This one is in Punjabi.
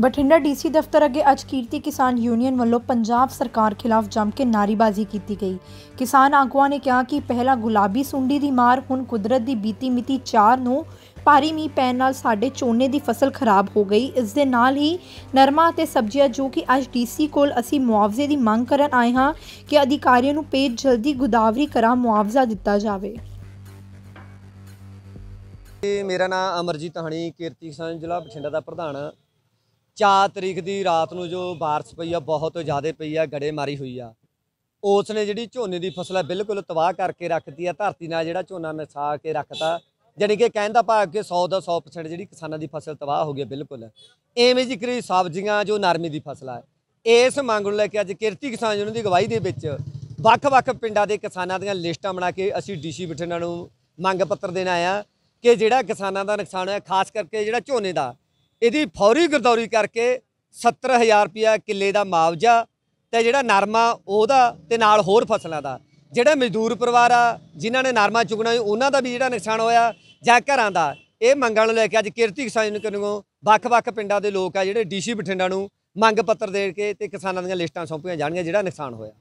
ਬਠਿੰਡਾ ਡੀਸੀ ਦਫ਼ਤਰ ਅੱਗੇ ਅੱਜ ਕੀਰਤੀ ਕਿਸਾਨ ਯੂਨੀਅਨ ਵੱਲੋਂ ਪੰਜਾਬ ਸਰਕਾਰ ਖਿਲਾਫ ਜੰਮ ਕੇ ਨਾਅਰੇਬਾਜ਼ੀ ਕੀਤੀ ਗਈ। ਕਿਸਾਨ ਆਗੂਆਂ ਨੇ ਕਿਹਾ ਕਿ ਪਹਿਲਾਂ ਗੁਲਾਬੀ ਸੁੰਡੀ ਦੀ ਮਾਰ, ਹੁਣ ਕੁਦਰਤ ਦੀ ਬੀਤੀ ਮਿਤੀ 4 ਨੂੰ ਭਾਰੀ ਮੀਂਹ ਪੈਣ ਨਾਲ ਸਾਡੇ ਝੋਨੇ ਦੀ ਫਸਲ ਖਰਾਬ ਹੋ ਗਈ। ਇਸ ਦੇ ਨਾਲ ਹੀ ਨਰਮਾ ਅਤੇ ਸਬਜ਼ੀਆਂ ਜੋ ਕਿ ਅੱਜ ਡੀਸੀ ਕੋਲ ਅਸੀਂ ਮੁਆਵਜ਼ੇ ਦੀ ਮੰਗ ਕਰਨ ਆਏ ਹਾਂ ਕਿ ਅਧਿਕਾਰੀਆਂ ਨੂੰ ਭੇਜ ਜਲਦੀ ਗੁਦਾਵਰੀ ਕਰਾ ਮੁਆਵਜ਼ਾ ਦਿੱਤਾ ਜਾਵੇ। ਮੇਰਾ ਨਾਮ ਅਮਰਜੀਤ ਹਣੀ, ਕੀਰਤੀ ਕਿਸਾਨ ਜ਼ਿਲ੍ਹਾ ਬਠਿੰਡਾ ਦਾ ਪ੍ਰਧਾਨ 4 ਤਰੀਕ ਦੀ ਰਾਤ ਨੂੰ ਜੋ ਬਾਰਿਸ਼ ਪਈ ਆ, ਬਹੁਤ ਜ਼ਿਆਦਾ ਪਈ ਆ ਗੜੇ ਮਾਰੀ ਹੋਈ ਆ। ਉਸ ਨੇ ਜਿਹੜੀ ਝੋਨੇ ਦੀ ਫਸਲ ਹੈ ਬਿਲਕੁਲ ਤਬਾਹ ਕਰਕੇ ਰੱਖਤੀ ਆ, ਧਰਤੀ ਨਾਲ ਜਿਹੜਾ ਝੋਨਾ ਨਸਾ ਕੇ ਰੱਖਤਾ, ਜਾਣੀ ਕਿ ਕਹਿਣ ਦਾ ਭਾਵ ਕਿ 100 ਦਾ 100% ਜਿਹੜੀ ਕਿਸਾਨਾਂ ਦੀ ਫਸਲ ਤਬਾਹ ਹੋ ਗਈ ਆ, ਬਿਲਕੁਲ। ਐਵੇਂ ਜਿਕਰੀ ਸਬਜ਼ੀਆਂ ਜੋ ਨਰਮੇ ਦੀ ਫਸਲ ਆ। ਇਸ ਮੰਗ ਨੂੰ ਲੈ ਕੇ ਅੱਜ ਕਿਰਤੀ ਕਿਸਾਨ ਯੂਨੀਅਨ ਦੀ ਅਗਵਾਈ ਦੇ ਵਿੱਚ ਵੱਖ-ਵੱਖ ਪਿੰਡਾਂ ਦੇ ਕਿਸਾਨਾਂ ਦੀਆਂ ਲਿਸਟਾਂ ਬਣਾ ਕੇ ਅਸੀਂ ਡੀਸੀ ਬਠਿੰਡਾ ਨੂੰ ਮੰਗ ਪੱਤਰ ਦੇਣ ਆਏ ਆ ਕਿ ਜਿਹੜਾ ਕਿਸਾਨਾਂ ਦਾ ਨੁਕਸਾਨ ਹੋਇਆ, ਖਾਸ ਕਰਕੇ ਜਿਹੜਾ ਝੋਨੇ ਦਾ ਇਹਦੀ ਫੌਰੀ ਗਰਦੌਰੀ ਕਰਕੇ 70000 ਰੁਪਇਆ ਕਿੱਲੇ ਦਾ ਮੁਆਵਜ਼ਾ ਤੇ ਜਿਹੜਾ ਨਰਮਾ ਉਹਦਾ ਤੇ ਨਾਲ ਹੋਰ ਫਸਲਾਂ ਦਾ। ਜਿਹੜਾ ਮਜ਼ਦੂਰ ਪਰਿਵਾਰ ਆ, ਜਿਨ੍ਹਾਂ ਨੇ ਨਰਮਾ ਚੁਗਣਾ ਉਹਨਾਂ ਦਾ ਵੀ ਜਿਹੜਾ ਨੁਕਸਾਨ ਹੋਇਆ ਜਾਂ ਘਰਾਂ ਦਾ। ਇਹ ਮੰਗਾਂ ਨੂੰ ਲੈ ਕੇ ਅੱਜ ਕਿਰਤੀ ਕਿਸਾਨ ਨੂੰ ਵੱਖ-ਵੱਖ ਪਿੰਡਾਂ ਦੇ ਲੋਕ ਆ, ਜਿਹੜੇ ਡੀਸੀ ਬਠਿੰਡਾ ਨੂੰ ਮੰਗ ਪੱਤਰ ਦੇ ਕੇ ਤੇ ਕਿਸਾਨਾਂ ਦੀਆਂ ਲਿਸਟਾਂ ਸੌਂਪੀਆਂ ਜਾਣਗੀਆਂ, ਜਿਹੜਾ ਨੁਕਸਾਨ ਹੋਇਆ।